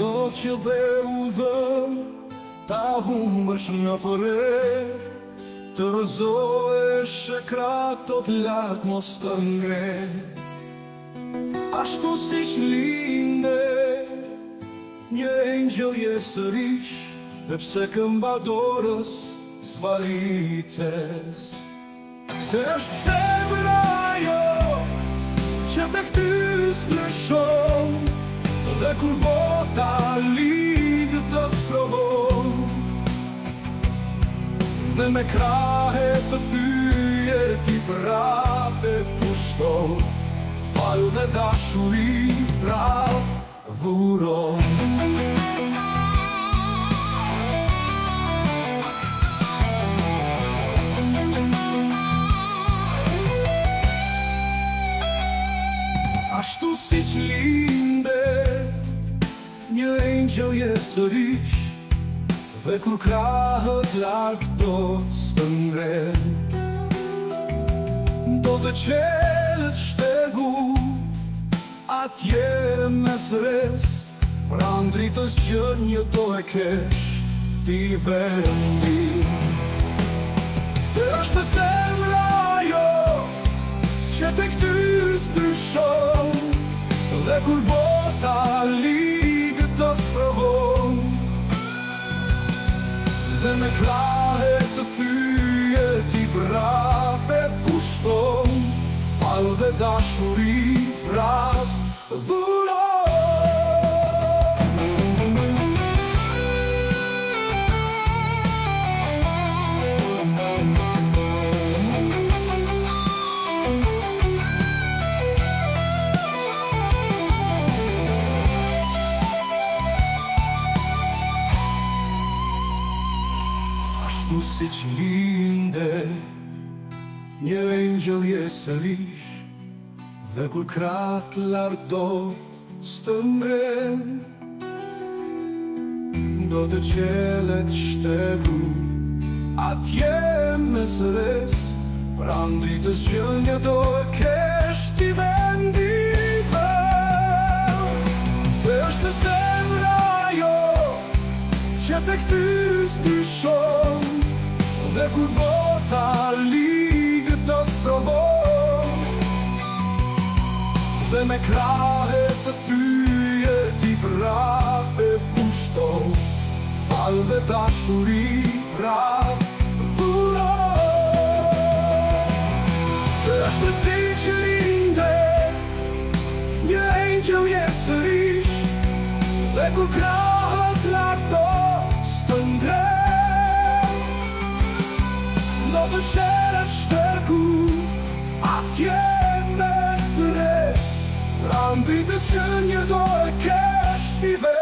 Do që dhe u dhënë Ta humbësh një përre Të rëzoj shë kratë To t'latë mos të ngre A si që Një engjël jesë rishë E pse këmbadorës Svalites Se është sebrajo Që të këtës të shumë Dhe kur bojë Dhe me krahe të thyje Ti prate pushton Falë dhe dashuri pra dhuron Ashtu si që linde Një angel jesërish Dhe kur krahët lartë do së ndre Do të qelët shtegu Atje me sres Pra në dritës që një do e kesh Ti vendi Se është të semra jo Që të këtys dryshon Dhe kur bota linë Dhe me klahe të thyje ti brave pushton Fal dhe dashuri brave dhuron ashtu si që linde Një angel je së vish Dhe kur krat lardo së të mren Do të qelet shtegu Atje me sërës Pra ndritës që një do e kesh ti vendi Se është zemra jo Që të këtys të Dhe kur bota ligë të stëvon Dhe me krahe të fyje ti prape pushto Fal dhe ta shuri prape dhuro Se është të si që rinde Një e jesë që Dhe kur krahe Jemmes nes Rand in de schön die Welt